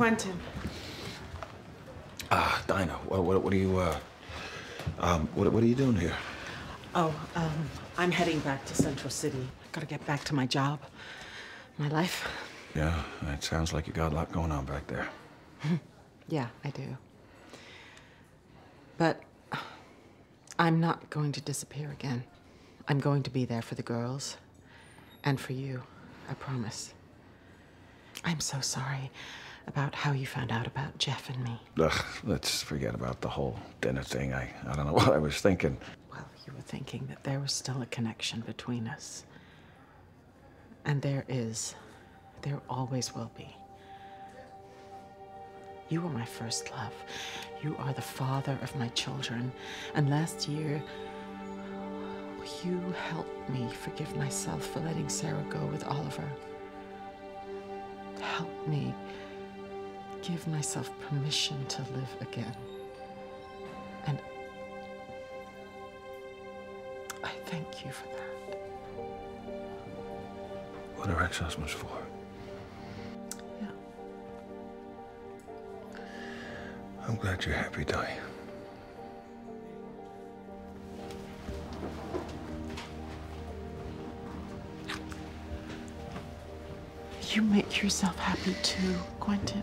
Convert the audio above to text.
Quentin. Ah, Dinah, what, what, what are you, uh, um, what, what are you doing here? Oh, um, I'm heading back to Central City. Gotta get back to my job, my life. Yeah, it sounds like you got a lot going on back there. Yeah, I do. But I'm not going to disappear again. I'm going to be there for the girls and for you. I promise. I'm so sorry about how you found out about Jeff and me. Ugh, let's forget about the whole dinner thing. I, I don't know what I was thinking. Well, you were thinking that there was still a connection between us. And there is. There always will be. You were my first love. You are the father of my children. And last year, you helped me forgive myself for letting Sara go with Oliver. Help me give myself permission to live again. And I thank you for that. What are ex-husbands for? Yeah. I'm glad you're happy, Di. You make yourself happy too, Quentin.